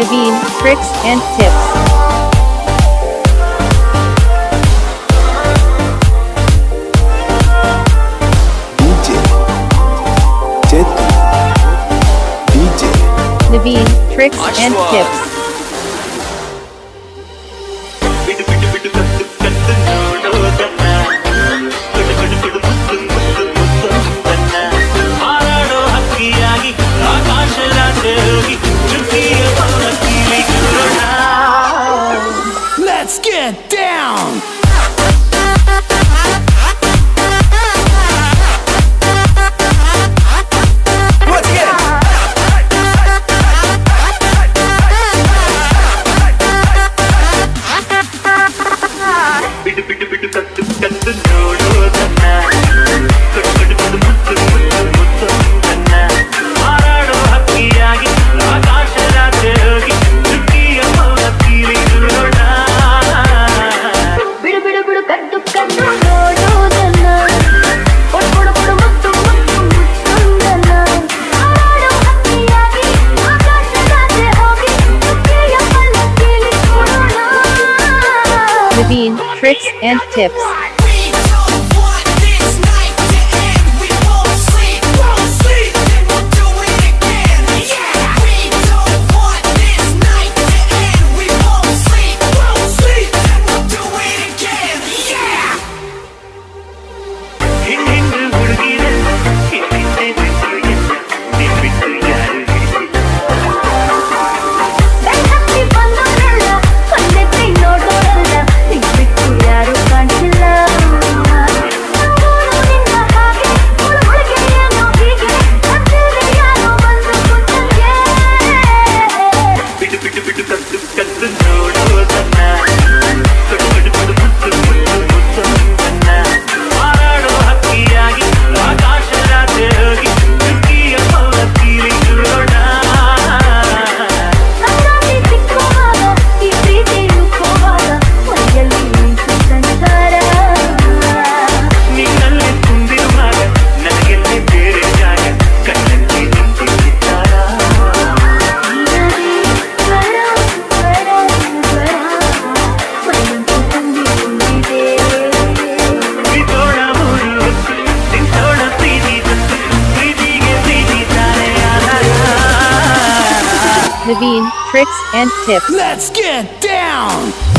Naveen, tricks and tips. DJ. DJ. Naveen, tricks and tips. Let's get down! tricks and tips. Naveen, tricks, and tips. Let's get down!